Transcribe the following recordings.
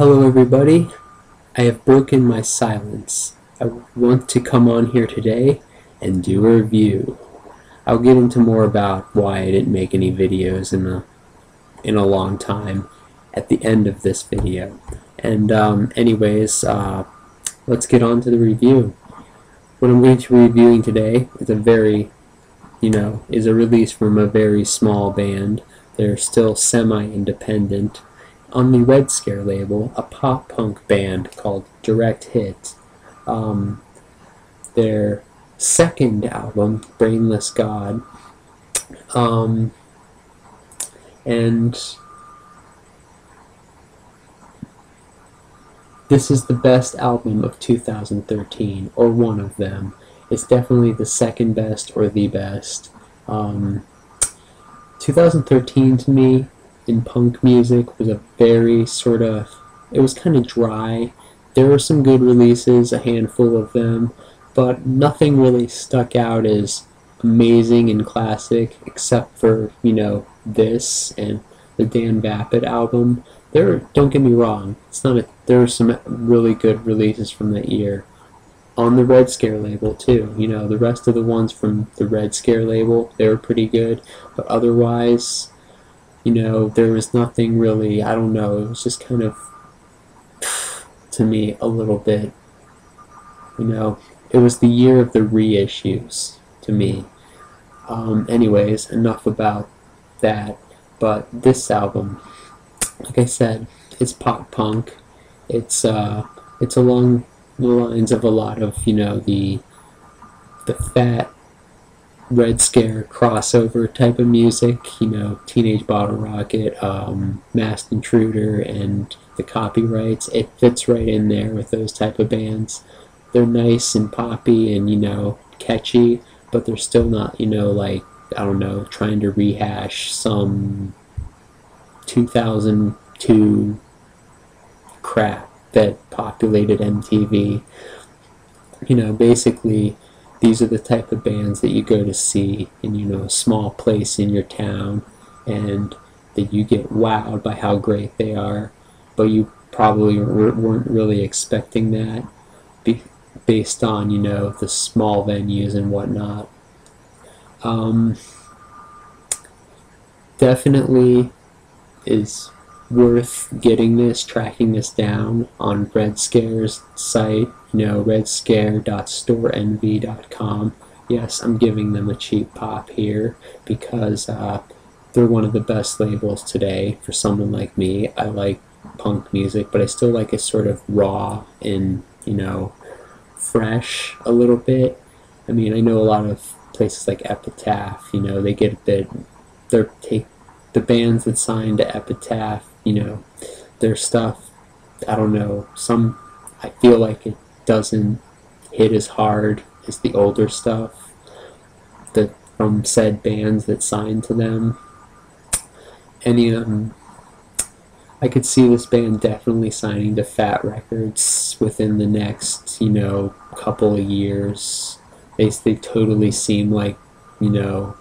Hello everybody, I have broken my silence. I want to come on here today and do a review. I'll get into more about why I didn't make any videos in a, in a long time at the end of this video. And um, anyways, uh, let's get on to the review. What I'm going to be reviewing today is a very, you know, is a release from a very small band. They're still semi-independent on the Red Scare label, a pop punk band called Direct Hit. Um, their second album, Brainless God, um, and this is the best album of 2013, or one of them. It's definitely the second best or the best. Um, 2013 to me in punk music was a very sort of it was kind of dry. There were some good releases, a handful of them, but nothing really stuck out as amazing and classic except for, you know, this and the Dan Vapid album. There don't get me wrong, it's not a, there were some really good releases from that year. On the Red Scare label too. You know, the rest of the ones from the Red Scare label, they were pretty good, but otherwise you know, there was nothing really, I don't know, it was just kind of, to me, a little bit, you know, it was the year of the reissues to me. Um, anyways, enough about that. But this album, like I said, it's pop punk. It's uh, it's along the lines of a lot of you know the the fat Red Scare crossover type of music, you know, Teenage Bottle Rocket, um, Masked Intruder, and the copyrights. It fits right in there with those type of bands. They're nice and poppy and, you know, catchy, but they're still not, you know, like, I don't know, trying to rehash some 2002 crap that populated MTV. You know, basically these are the type of bands that you go to see in you know a small place in your town and that you get wowed by how great they are. But you probably weren't really expecting that based on you know the small venues and whatnot. Um, definitely is worth getting this, tracking this down on Red Scare's site, you know, redscare.storenvy.com. Yes, I'm giving them a cheap pop here because uh, they're one of the best labels today for someone like me. I like punk music, but I still like it sort of raw and, you know, fresh a little bit. I mean, I know a lot of places like Epitaph, you know, they get a bit, they're take the bands that signed to Epitaph you know, their stuff, I don't know, some, I feel like it doesn't hit as hard as the older stuff that from said bands that signed to them. Any um, I could see this band definitely signing to Fat Wreck Chords within the next, you know, couple of years. They they totally seem like, you know,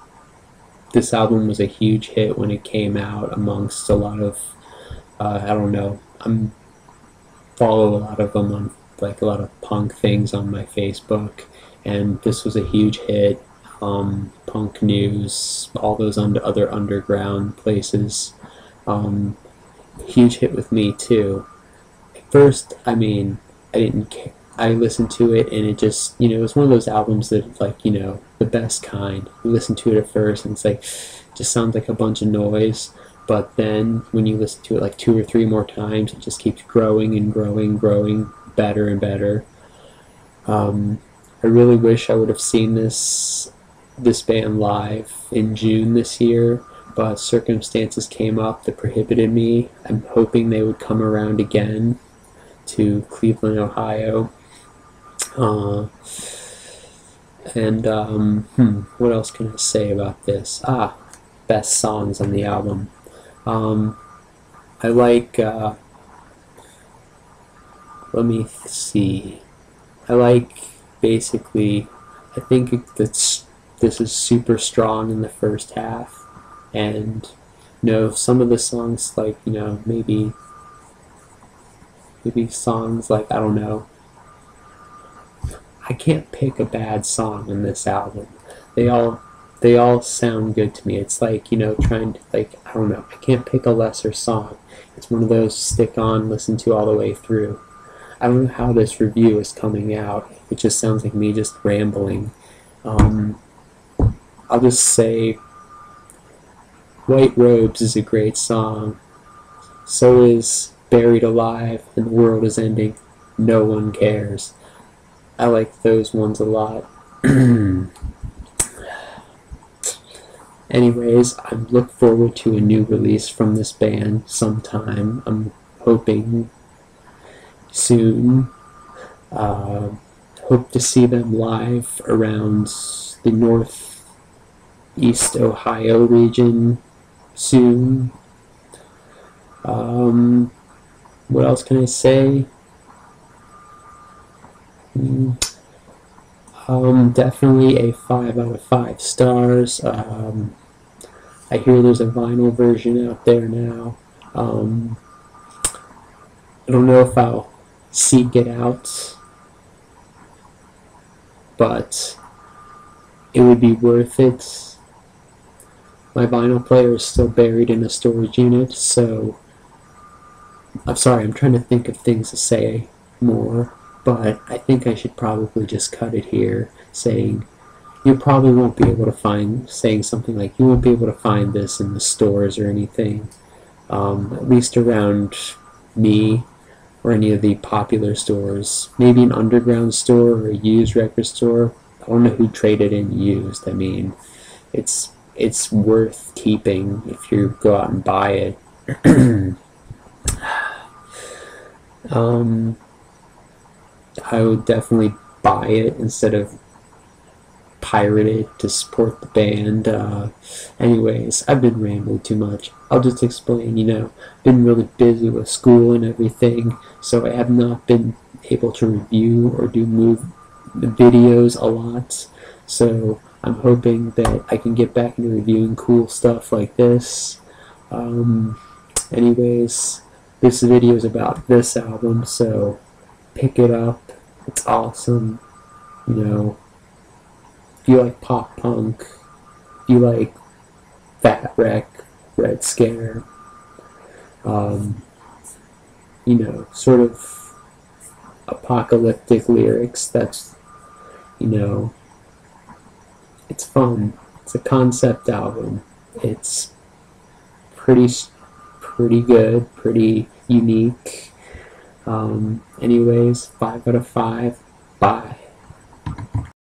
this album was a huge hit when it came out amongst a lot of uh, I don't know. I'm follow a lot of them on like a lot of punk things on my Facebook, and this was a huge hit. Um, punk news, all those under other underground places. Um, huge hit with me too. At first, I mean, I didn't. I listened to it and it just, you know, it was one of those albums that, like, you know, the best kind. You listen to it at first and it's like, just sounds like a bunch of noise but then when you listen to it like two or three more times, it just keeps growing and growing, growing better and better. Um, I really wish I would have seen this this band live in June this year, but circumstances came up that prohibited me. I'm hoping they would come around again to Cleveland, Ohio. Uh, and um, hmm, what else can I say about this? Ah, best songs on the album. Um, I like, uh, let me see. I like basically, I think that's this is super strong in the first half, and you know some of the songs like you know maybe maybe songs like I don't know. I can't pick a bad song in this album. They all they all sound good to me. It's like, you know, trying to like I don't know, I can't pick a lesser song. It's one of those stick on, listen to all the way through. I don't know how this review is coming out. It just sounds like me just rambling. Um, I'll just say White Robes is a great song. So is Buried Alive and The World is Ending. No one cares. I like those ones a lot. Anyways, I look forward to a new release from this band sometime. I'm hoping soon. Uh, hope to see them live around the northeast Ohio region soon. Um, what else can I say? Mm, um, definitely a 5 out of 5 stars. Um, I hear there's a vinyl version out there now. Um, I don't know if I'll seek it out, but it would be worth it. My vinyl player is still buried in a storage unit, so I'm sorry, I'm trying to think of things to say more, but I think I should probably just cut it here, saying you probably won't be able to find, saying something like, you won't be able to find this in the stores or anything, um, at least around me or any of the popular stores. Maybe an underground store or a used record store. I don't know who traded in used. I mean, it's it's worth keeping if you go out and buy it. um, I would definitely buy it instead of pirate it to support the band. Uh, anyways, I've been rambling too much. I'll just explain, you know, been really busy with school and everything, so I have not been able to review or do move the videos a lot. So I'm hoping that I can get back into reviewing cool stuff like this. Um, anyways, this video is about this album, so pick it up. It's awesome. You know, if you like pop punk, if you like Fat Wreck, Red Scare, um, you know, sort of apocalyptic lyrics, that's, you know, it's fun. It's a concept album. It's pretty, pretty good, pretty unique. Um, anyways, five out of five. Bye.